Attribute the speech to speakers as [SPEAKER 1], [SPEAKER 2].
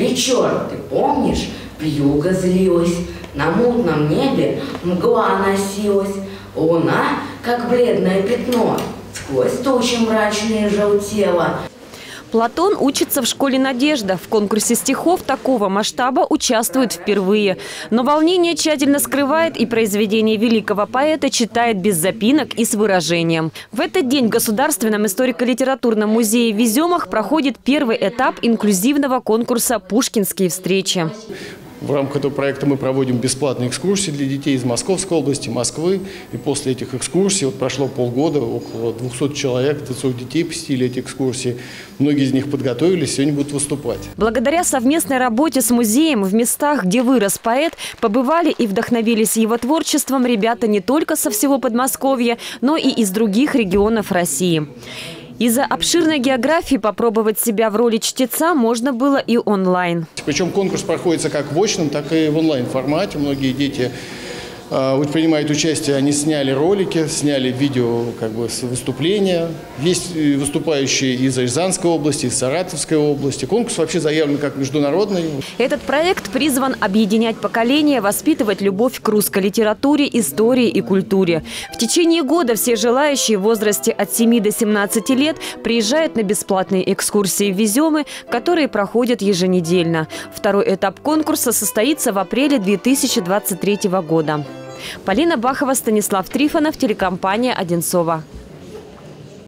[SPEAKER 1] Вечер, ты помнишь, вьюга злилась, на мутном небе мгла носилась, луна, как бледное пятно, сквозь тучи мрачные желтела.
[SPEAKER 2] Платон учится в школе «Надежда». В конкурсе стихов такого масштаба участвует впервые. Но волнение тщательно скрывает и произведение великого поэта читает без запинок и с выражением. В этот день в Государственном историко-литературном музее в Изюмах проходит первый этап инклюзивного конкурса «Пушкинские встречи».
[SPEAKER 3] В рамках этого проекта мы проводим бесплатные экскурсии для детей из Московской области, Москвы. И после этих экскурсий, вот прошло полгода, около 200 человек, 500 детей посетили эти экскурсии. Многие из них подготовились, сегодня будут выступать.
[SPEAKER 2] Благодаря совместной работе с музеем в местах, где вырос поэт, побывали и вдохновились его творчеством ребята не только со всего Подмосковья, но и из других регионов России. Из-за обширной географии попробовать себя в роли чтеца можно было и онлайн.
[SPEAKER 3] Причем конкурс проходится как в очном, так и в онлайн-формате. Многие дети э, принимают участие, они сняли ролики, сняли видео как бы, с выступления. Есть выступающие из Рязанской области, из Саратовской области. Конкурс вообще заявлен как международный.
[SPEAKER 2] Этот проект призван объединять поколения, воспитывать любовь к русской литературе, истории и культуре. В течение года все желающие в возрасте от 7 до 17 лет приезжают на бесплатные экскурсии в Веземы, которые проходят еженедельно. Второй этап конкурса состоится в апреле 2023 года. Полина Бахова, Станислав Трифонов, телекомпания «Одинцова».